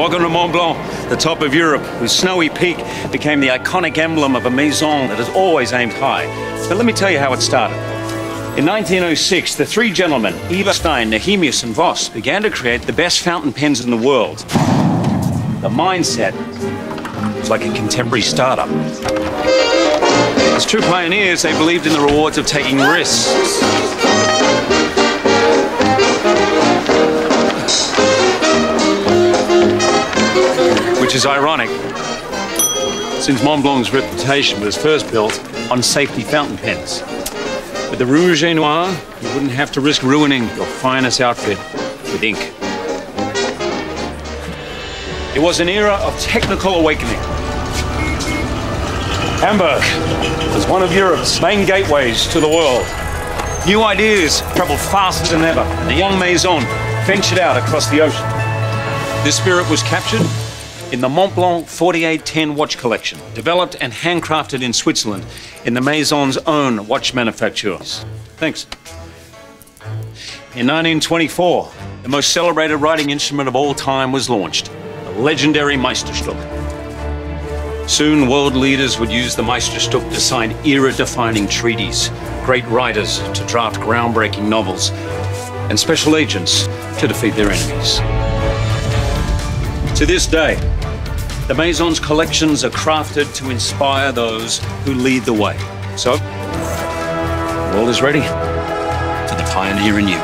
Welcome to Mont Blanc, the top of Europe, whose snowy peak became the iconic emblem of a maison that has always aimed high. But let me tell you how it started. In 1906, the three gentlemen, Eva Stein, Nehemias, and Voss, began to create the best fountain pens in the world. The mindset was like a contemporary startup. As true pioneers, they believed in the rewards of taking risks. Which is ironic, since Montblanc's reputation was first built on safety fountain pens. With the Rouge et Noir, you wouldn't have to risk ruining your finest outfit with ink. It was an era of technical awakening. Hamburg was one of Europe's main gateways to the world. New ideas traveled faster than ever, and the young Maison ventured out across the ocean. This spirit was captured in the Montblanc 4810 watch collection, developed and handcrafted in Switzerland in the Maison's own watch manufacturers. Thanks. In 1924, the most celebrated writing instrument of all time was launched, the legendary Meisterstück. Soon, world leaders would use the Meisterstück to sign era-defining treaties, great writers to draft groundbreaking novels, and special agents to defeat their enemies. To this day, the Maison's collections are crafted to inspire those who lead the way. So, the world is ready for the pioneer in you.